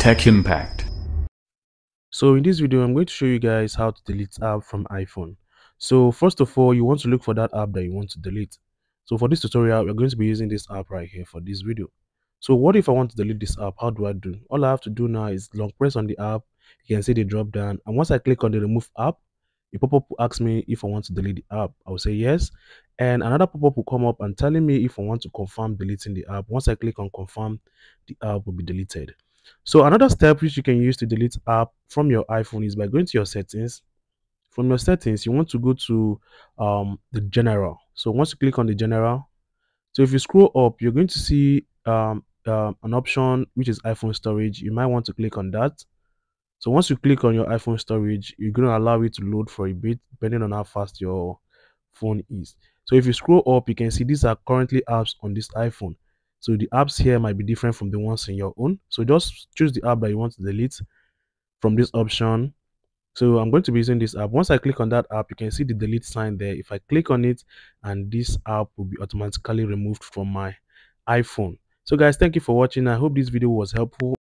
Tech Impact. So in this video, I'm going to show you guys how to delete app from iPhone. So first of all, you want to look for that app that you want to delete. So for this tutorial, we're going to be using this app right here for this video. So what if I want to delete this app? How do I do? All I have to do now is long press on the app. You can see the drop down. And once I click on the remove app, a pop-up will ask me if I want to delete the app. I will say yes. And another pop-up will come up and telling me if I want to confirm deleting the app. Once I click on confirm, the app will be deleted. So another step which you can use to delete app from your iPhone is by going to your settings. From your settings, you want to go to um, the general. So once you click on the general, so if you scroll up, you're going to see um, uh, an option which is iPhone storage. You might want to click on that. So once you click on your iPhone storage, you're going to allow it to load for a bit, depending on how fast your phone is. So if you scroll up, you can see these are currently apps on this iPhone. So the apps here might be different from the ones in your own. So just choose the app that you want to delete from this option. So I'm going to be using this app. Once I click on that app, you can see the delete sign there. If I click on it and this app will be automatically removed from my iPhone. So guys, thank you for watching. I hope this video was helpful.